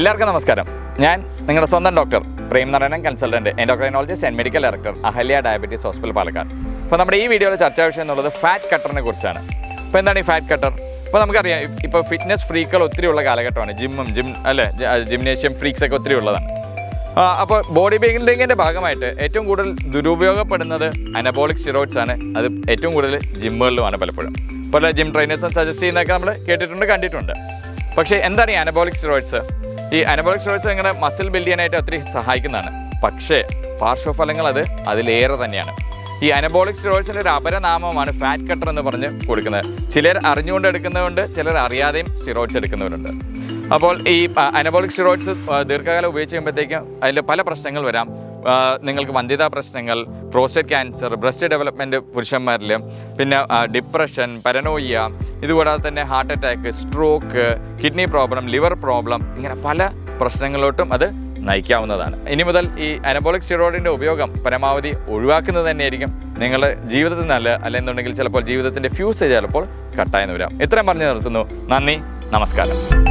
എല്ലാവർക്കും നമസ്കാരം. ഞാൻ നിങ്ങളുടെ സ്വന്തം doctor Prem Narayanan consultant endocrinologist and medical director Ahalya diabetes hospital Palakkad. അപ്പോൾ നമ്മുടെ ഈ വീഡിയോയിൽ ചർച്ചാ വിഷയം എന്നുള്ളത് ഫാറ്റ് കട്ടറിനെ കുറിച്ചാണ്. അപ്പോൾ എന്താണ് ഈ ഫാറ്റ് കട്ടർ അപ്പോൾ നമുക്കറിയാം ഇപ്പോൾ ഫിറ്റ്നസ് ഫ്രീക്കുകൾ ഒത്തിരി ഉള്ള കാലഘട്ടമാണ്. ജിമ്മും ജിം അല്ലേ ജിംനേഷ്യം ഫ്രീക്സ് ഒക്കെ ഒത്തിരി ഉള്ളതാണ് അപ്പോൾ ബോഡി ബിൽഡിങ്ങിന്റെ ഭാഗമായിട്ട് ഏറ്റവും കൂടുതൽ ദുരുപയോഗപ്പെടുന്നത് അനബോളിക് സ്റ്റിറോയിഡ്സ് ആണ്. അത് ഏറ്റവും കൂടുതൽ ജിമ്മുകളിലുമാണ് പലപ്പോഴും. പല ജിം ട്രെയിനേഴ്സും സജസ്റ്റ് ചെയ്യുന്നതൊക്കെ നമ്മൾ കേട്ടിട്ടുണ്ട് കണ്ടിട്ടുണ്ട്. പക്ഷേ എന്താണ് ഈ അനബോളിക് സ്റ്റിറോയിഡ്സ് ഈ അനബോളിക് സ്റ്റിറോയിഡ്സ് നിങ്ങളുടെ മസിൽ ബിൽഡ് ചെയ്യാനായിട്ട് ഒത്തിരി സഹായിക്കുന്നതാണ്. പക്ഷേ പാർശ്വഫലങ്ങൾ അത് അതിലേറെ തന്നെയാണ്. ഈ അനബോളിക് സ്റ്റിറോയിഡ്സിന്റെ ഒരു അപരനാമമാണ് ഫാറ്റ് കട്ടർ എന്ന് പറഞ്ഞ് കൊടുക്കുന്നത്. ചിലർ അറിഞ്ഞുകൊണ്ട് എടുക്കുന്നതുകൊണ്ട് ചിലർ അറിയാതെയും സ്റ്റിറോയിഡ്സ് എടുക്കുന്നവരുണ്ട്. അപ്പോൾ ഈ അനബോളിക് സ്റ്റിറോയിഡ്സ് ദീർഘകാലം ഉപയോഗിച്ച് കഴിയുമ്പോഴത്തേക്കും അതിൽ പല പ്രശ്നങ്ങൾ വരാം. നിങ്ങൾക്ക് വന്ധ്യതാ പ്രശ്നങ്ങൾ പ്രോസ്റ്റേറ്റ് ക്യാൻസർ ബ്രസ്റ്റ് ഡെവലപ്മെന്റ് പുരുഷന്മാരിൽ പിന്നെ ഡിപ്രഷൻ പരനോയ്യ ഇതുകൂടാതെ തന്നെ heart attack stroke kidney problem liver problem ഇങ്ങനെ പല പ്രശ്നങ്ങളിലോട്ടും അത് നയിക്കാവുന്നതാണ്. ഇനി മുതൽ ഈ അനബോളിക് സ്റ്റിറോയിഡിന്റെ ഉപയോഗം പരമാവധി ഒഴിവാക്കുന്നത് തന്നെയായിരിക്കും. നിങ്ങളുടെ ജീവിതത്തിൽ നല്ല അല്ലെന്നുണ്ടെങ്കിൽ ചിലപ്പോൾ ജീവിതത്തിന്റെ ഫ്യൂസ് ചിലപ്പോൾ കട്ടായെന്ന് വരാം. ഇത്രയും പറഞ്ഞു നിർത്തുന്നു. നന്ദി. നമസ്കാരം.